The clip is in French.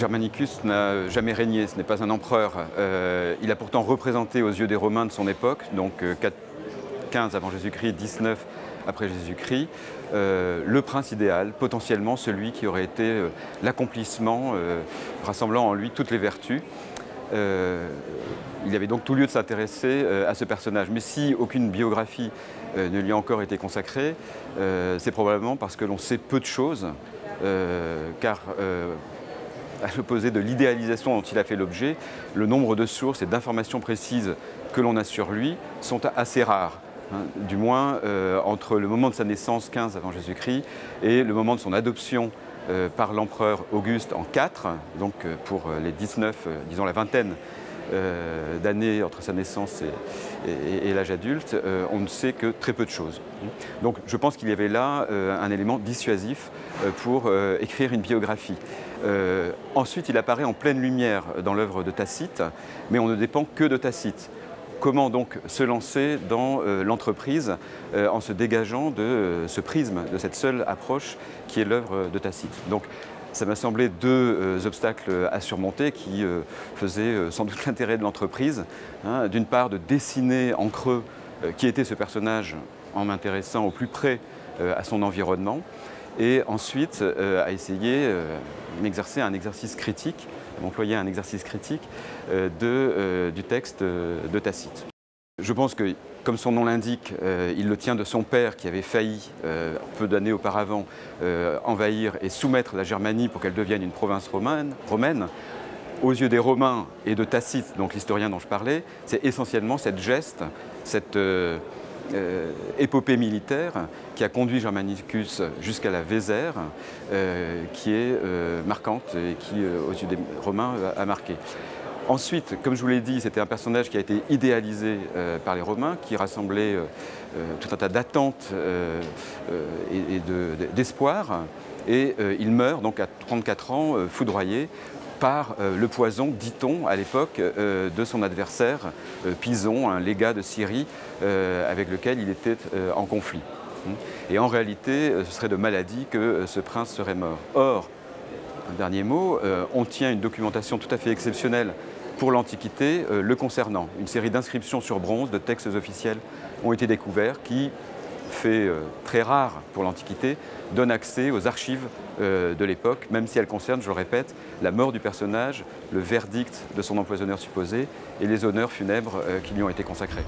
Germanicus n'a jamais régné, ce n'est pas un empereur. Euh, il a pourtant représenté aux yeux des Romains de son époque, donc 15 avant Jésus-Christ, 19 après Jésus-Christ, le prince idéal, potentiellement celui qui aurait été l'accomplissement rassemblant en lui toutes les vertus. il y avait donc tout lieu de s'intéresser à ce personnage. Mais si aucune biographie ne lui a encore été consacrée, c'est probablement parce que l'on sait peu de choses, car à l'opposé de l'idéalisation dont il a fait l'objet, le nombre de sources et d'informations précises que l'on a sur lui sont assez rares. Hein. du moins euh, entre le moment de sa naissance, 15 avant Jésus-Christ, et le moment de son adoption euh, par l'empereur Auguste en 4, donc euh, pour les 19, disons la vingtaine d'années entre sa naissance et, l'âge adulte, on ne sait que très peu de choses. Donc je pense qu'il y avait là un élément dissuasif pour écrire une biographie. Euh, ensuite, il apparaît en pleine lumière dans l'œuvre de Tacite, mais on ne dépend que de Tacite. Comment donc se lancer dans euh, l'entreprise euh, en se dégageant de ce prisme, de cette seule approche qui est l'œuvre de Tacite? Donc, ça m'a semblé deux obstacles à surmonter qui faisaient sans doute l'intérêt de l'entreprise. Hein. D'une part, de dessiner en creux qui était ce personnage en m'intéressant au plus près à son environnement, et ensuite euh, à essayer euh, m'exercer un exercice critique, m'employer un exercice critique euh, du texte de Tacite. Je pense que, comme son nom l'indique, il le tient de son père qui avait failli, peu d'années auparavant, envahir et soumettre la Germanie pour qu'elle devienne une province romaine. Aux yeux des Romains et de Tacite, donc l'historien dont je parlais, c'est essentiellement cette geste, cette euh, épopée militaire qui a conduit Germanicus jusqu'à la Vézère, euh, qui est euh, marquante et qui, aux yeux des Romains, a marqué. Ensuite, comme je vous l'ai dit, c'était un personnage qui a été idéalisé par les Romains, qui rassemblait tout un tas d'attentes et, d'espoir. et il meurt donc à 34 ans, foudroyé par euh, le poison, dit-on à l'époque, euh, de son adversaire, euh, Pison, un légat de Syrie avec lequel il était en conflit. Et en réalité, ce serait de maladie que ce prince serait mort. Or, un dernier mot, on tient une documentation tout à fait exceptionnelle pour l'Antiquité le concernant. Une série d'inscriptions sur bronze de textes officiels ont été découverts qui fait euh, très rare pour l'Antiquité, donne accès aux archives euh, de l'époque, même si elles concernent, je le répète, la mort du personnage, le verdict de son empoisonneur supposé et les honneurs funèbres euh, qui lui ont été consacrés.